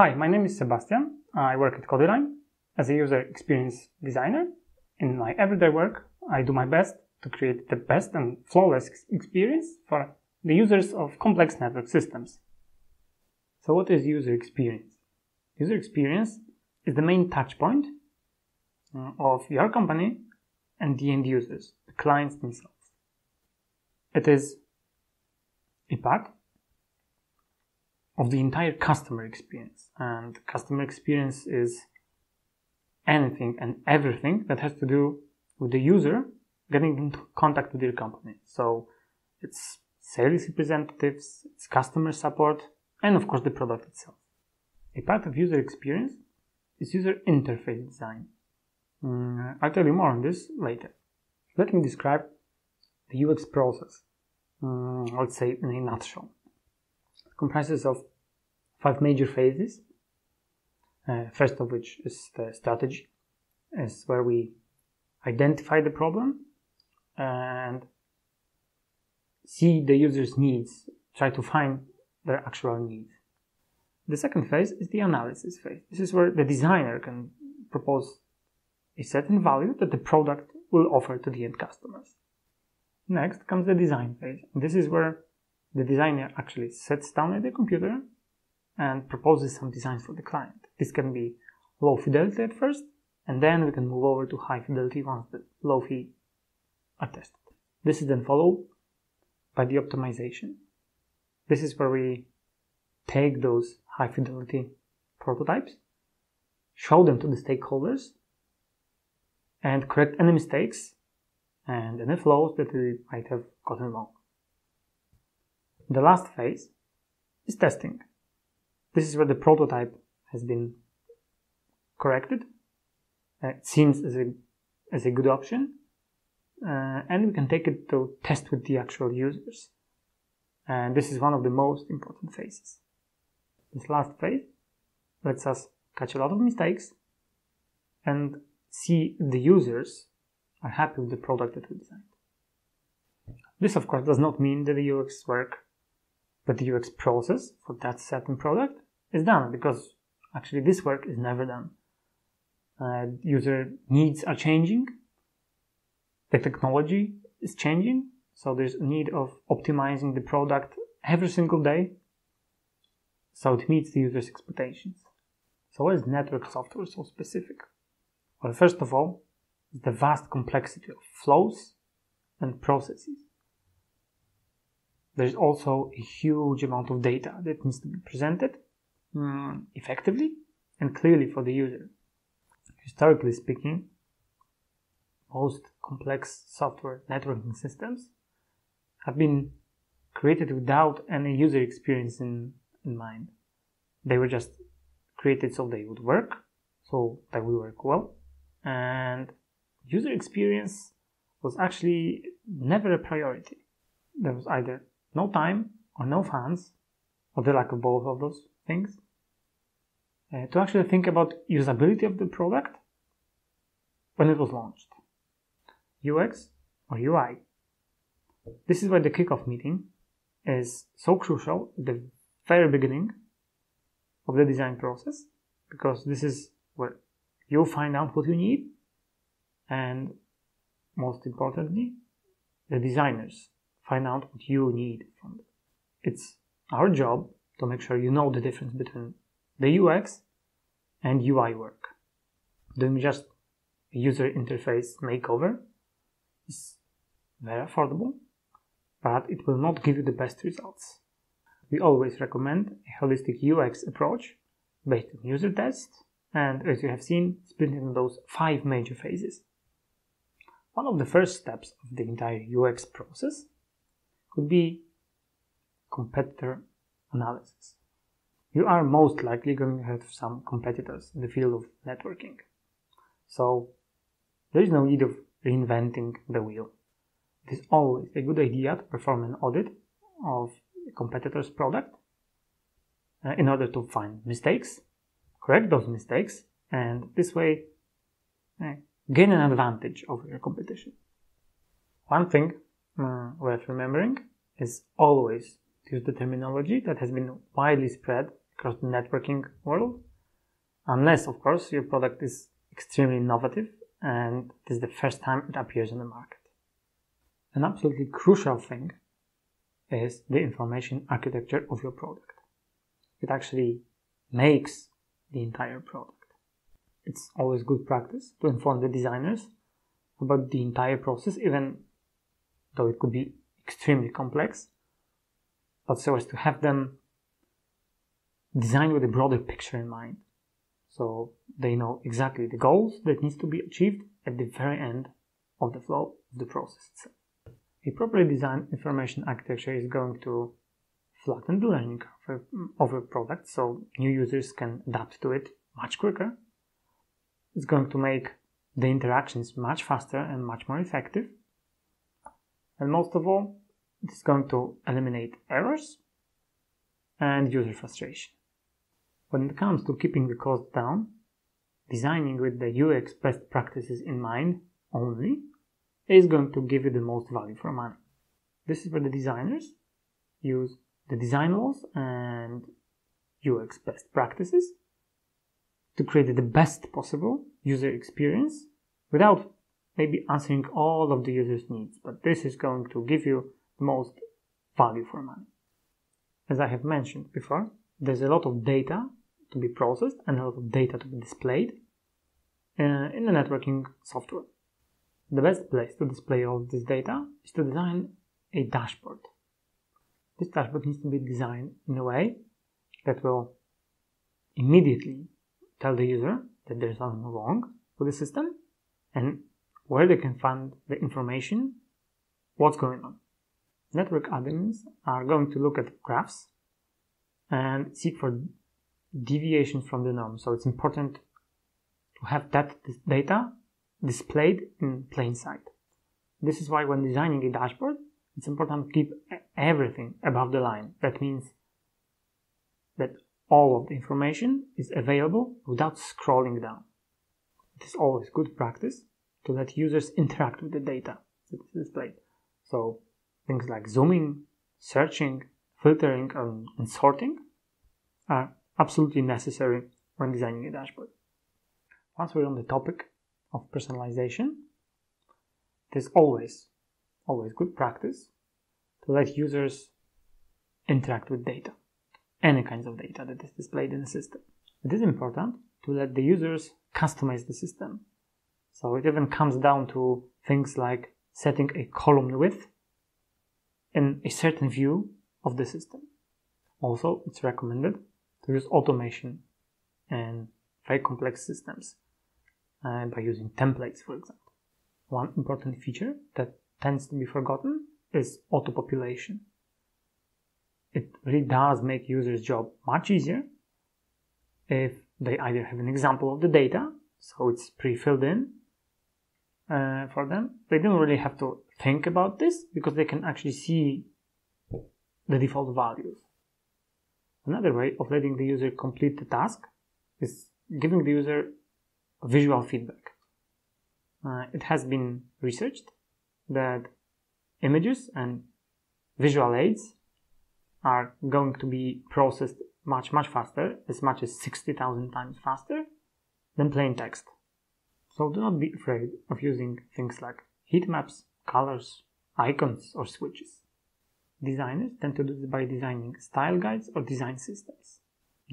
Hi, my name is Sebastian. I work at CodiLime as a user experience designer. In my everyday work, I do my best to create the best and flawless experience for the users of complex network systems. So what is user experience? User experience is the main touch point uh, of your company and the end users, the clients themselves. It is a part of the entire customer experience. And customer experience is anything and everything that has to do with the user getting into contact with your company. So it's sales representatives, it's customer support, and of course the product itself. A part of user experience is user interface design. Mm, I'll tell you more on this later. Let me describe the UX process, mm, let's say in a nutshell. It comprises of five major phases. Uh, first of which is the strategy, is where we identify the problem and see the user's needs, try to find their actual needs. The second phase is the analysis phase. This is where the designer can propose a certain value that the product will offer to the end customers. Next comes the design phase. This is where the designer actually sits down at the computer and proposes some designs for the client. This can be low fidelity at first, and then we can move over to high fidelity once the lo-fi are tested. This is then followed by the optimization. This is where we take those high fidelity prototypes, show them to the stakeholders, and correct any mistakes and any flaws that we might have gotten wrong. The last phase is testing. This is where the prototype has been corrected. Uh, it seems as a, as a good option. Uh, and we can take it to test with the actual users. And this is one of the most important phases. This last phase lets us catch a lot of mistakes and see if the users are happy with the product that we designed. This, of course, does not mean that the UX work that the UX process for that certain product is done because actually this work is never done. Uh, user needs are changing, the technology is changing, so there's a need of optimizing the product every single day so it meets the user's expectations. So why is network software so specific? Well, first of all, the vast complexity of flows and processes there's also a huge amount of data that needs to be presented um, effectively and clearly for the user. Historically speaking, most complex software networking systems have been created without any user experience in, in mind. They were just created so they would work, so they would work well, and user experience was actually never a priority. There was either no time or no funds, or the lack of both of those things, uh, to actually think about usability of the product when it was launched. UX or UI. This is why the kickoff meeting is so crucial at the very beginning of the design process because this is where you find out what you need and most importantly the designers find out what you need from it. It's our job to make sure you know the difference between the UX and UI work. Doing just a user interface makeover is very affordable, but it will not give you the best results. We always recommend a holistic UX approach based on user tests and as you have seen, split into those five major phases. One of the first steps of the entire UX process could be competitor analysis. You are most likely going to have some competitors in the field of networking. So there is no need of reinventing the wheel. It is always a good idea to perform an audit of a competitor's product uh, in order to find mistakes, correct those mistakes, and this way uh, gain an advantage over your competition. One thing uh, worth remembering is always use the terminology that has been widely spread across the networking world, unless, of course, your product is extremely innovative and it is the first time it appears on the market. An absolutely crucial thing is the information architecture of your product. It actually makes the entire product. It's always good practice to inform the designers about the entire process, even though it could be extremely complex, but so as to have them designed with a broader picture in mind. So they know exactly the goals that needs to be achieved at the very end of the flow of the process itself. A properly designed information architecture is going to flatten the learning curve of mm, a product so new users can adapt to it much quicker. It's going to make the interactions much faster and much more effective. And most of all, it's going to eliminate errors and user frustration. When it comes to keeping the cost down, designing with the UX best practices in mind only is going to give you the most value for money. This is where the designers use the design laws and UX best practices to create the best possible user experience without maybe answering all of the user's needs, but this is going to give you most value for money. As I have mentioned before, there's a lot of data to be processed and a lot of data to be displayed uh, in the networking software. The best place to display all this data is to design a dashboard. This dashboard needs to be designed in a way that will immediately tell the user that there's something wrong with the system and where they can find the information, what's going on. Network admins are going to look at graphs and seek for deviations from the norm. So it's important to have that data displayed in plain sight. This is why when designing a dashboard, it's important to keep everything above the line. That means that all of the information is available without scrolling down. It is always good practice to let users interact with the data that is displayed. So things like zooming, searching, filtering, and sorting are absolutely necessary when designing a dashboard. Once we're on the topic of personalization, it is always, always good practice to let users interact with data, any kinds of data that is displayed in the system. It is important to let the users customize the system. So it even comes down to things like setting a column width in a certain view of the system. Also, it's recommended to use automation in very complex systems uh, by using templates, for example. One important feature that tends to be forgotten is auto population. It really does make users' job much easier if they either have an example of the data, so it's pre-filled in uh, for them. They don't really have to think about this because they can actually see the default values. Another way of letting the user complete the task is giving the user visual feedback. Uh, it has been researched that images and visual aids are going to be processed much, much faster, as much as 60,000 times faster than plain text. So do not be afraid of using things like heat maps, colors, icons, or switches. Designers tend to do this by designing style guides or design systems.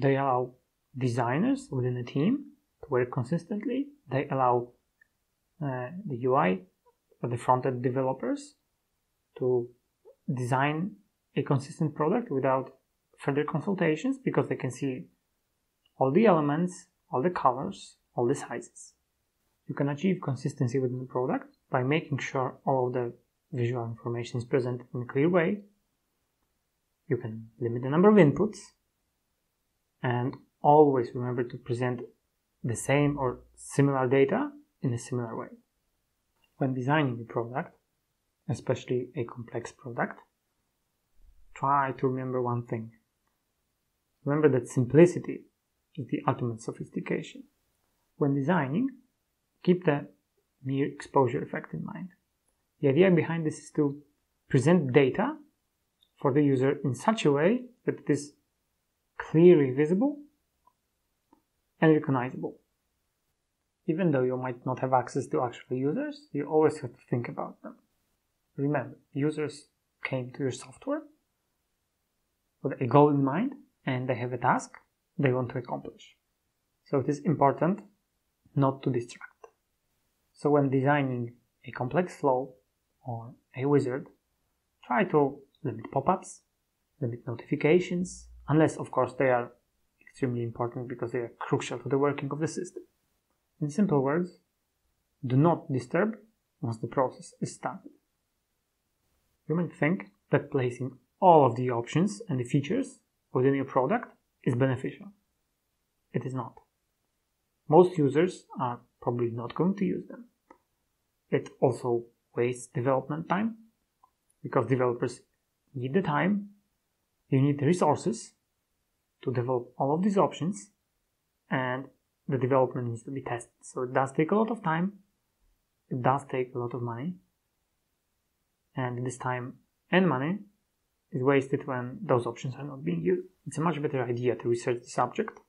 They allow designers within a team to work consistently. They allow uh, the UI or the front-end developers to design a consistent product without further consultations because they can see all the elements, all the colors, all the sizes. You can achieve consistency within the product by making sure all of the visual information is presented in a clear way. You can limit the number of inputs and always remember to present the same or similar data in a similar way. When designing a product, especially a complex product, try to remember one thing. Remember that simplicity is the ultimate sophistication. When designing, keep the mere exposure effect in mind. The idea behind this is to present data for the user in such a way that it is clearly visible and recognizable. Even though you might not have access to actual users, you always have to think about them. Remember, users came to your software with a goal in mind and they have a task they want to accomplish. So it is important not to distract. So when designing a complex flow or a wizard, try to limit pop-ups, limit notifications, unless of course they are extremely important because they are crucial to the working of the system. In simple words, do not disturb once the process is started. You might think that placing all of the options and the features within your product is beneficial. It is not. Most users are probably not going to use them. It also wastes development time because developers need the time, you need the resources to develop all of these options, and the development needs to be tested. So it does take a lot of time, it does take a lot of money, and this time and money is wasted when those options are not being used. It's a much better idea to research the subject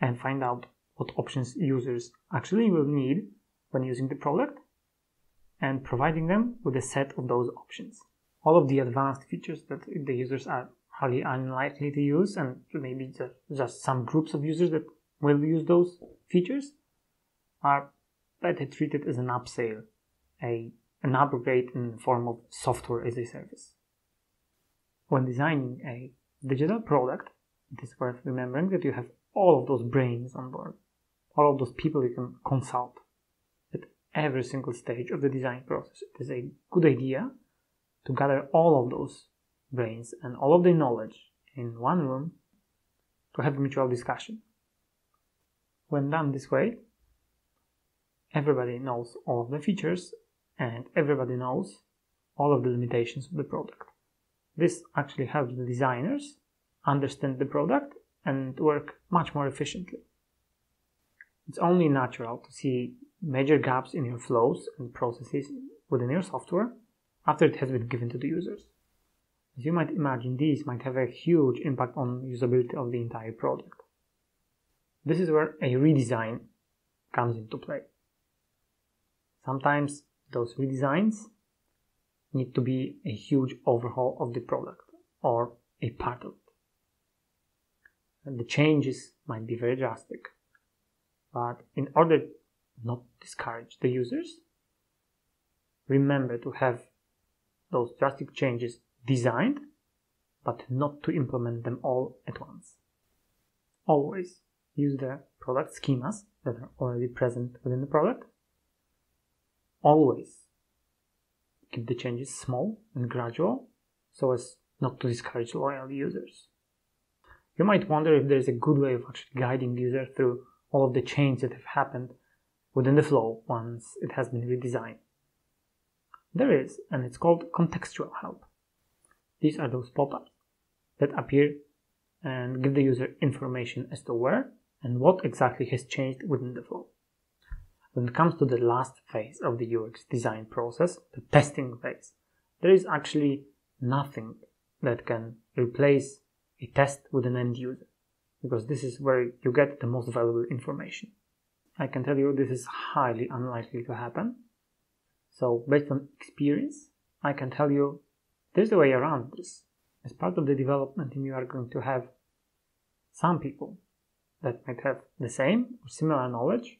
and find out what options users actually will need when using the product and providing them with a set of those options. All of the advanced features that the users are highly unlikely to use and maybe just, some groups of users that will use those features are better treated as an upsell, a, an upgrade in the form of software as a service. When designing a digital product, it is worth remembering that you have all of those brains on board, all of those people you can consult at every single stage of the design process. It is a good idea to gather all of those brains and all of their knowledge in one room to have a mutual discussion. When done this way, everybody knows all of the features and everybody knows all of the limitations of the product. This actually helps the designers understand the product and work much more efficiently. It's only natural to see major gaps in your flows and processes within your software after it has been given to the users. As you might imagine, these might have a huge impact on usability of the entire product. This is where a redesign comes into play. Sometimes those redesigns need to be a huge overhaul of the product or a part of it. And the changes might be very drastic. But in order not to discourage the users, remember to have those drastic changes designed, but not to implement them all at once. Always use the product schemas that are already present within the product. Always keep the changes small and gradual so as not to discourage loyal users. You might wonder if there is a good way of actually guiding users through all of the changes that have happened within the flow once it has been redesigned. There is, and it's called contextual help. These are those pop-ups that appear and give the user information as to where and what exactly has changed within the flow. When it comes to the last phase of the UX design process, the testing phase, there is actually nothing that can replace a test with an end user because this is where you get the most valuable information. I can tell you this is highly unlikely to happen. So based on experience, I can tell you there's a way around this. As part of the development team, you are going to have some people that might have the same or similar knowledge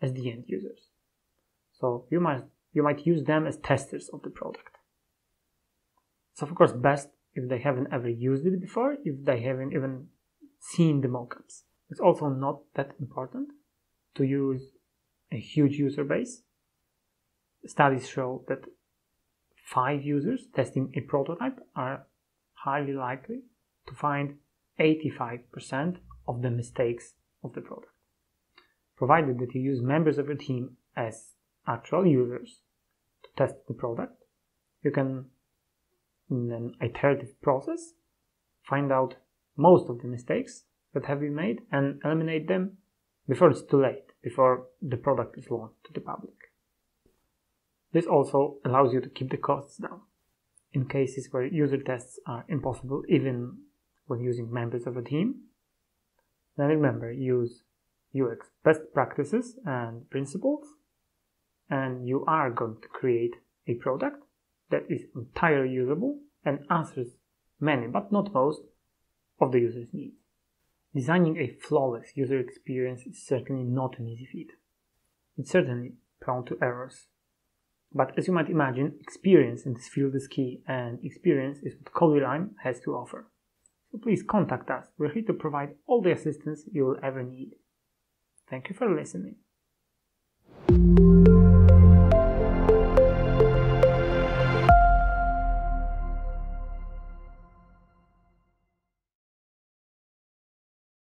as the end users. So you might you might use them as testers of the product. It's of course best if they haven't ever used it before, if they haven't even seen the mockups. It's also not that important to use a huge user base. Studies show that five users testing a prototype are highly likely to find 85% of the mistakes of the product provided that you use members of your team as actual users to test the product. You can, in an iterative process, find out most of the mistakes that have been made and eliminate them before it's too late, before the product is launched to the public. This also allows you to keep the costs down. In cases where user tests are impossible, even when using members of a team. Then remember, use UX best practices and principles, and you are going to create a product that is entirely usable and answers many, but not most, of the user's needs. Designing a flawless user experience is certainly not an easy feat. It's certainly prone to errors. But as you might imagine, experience in this field is key, and experience is what CodiLime has to offer. So please contact us. We're here to provide all the assistance you will ever need. Thank you for listening.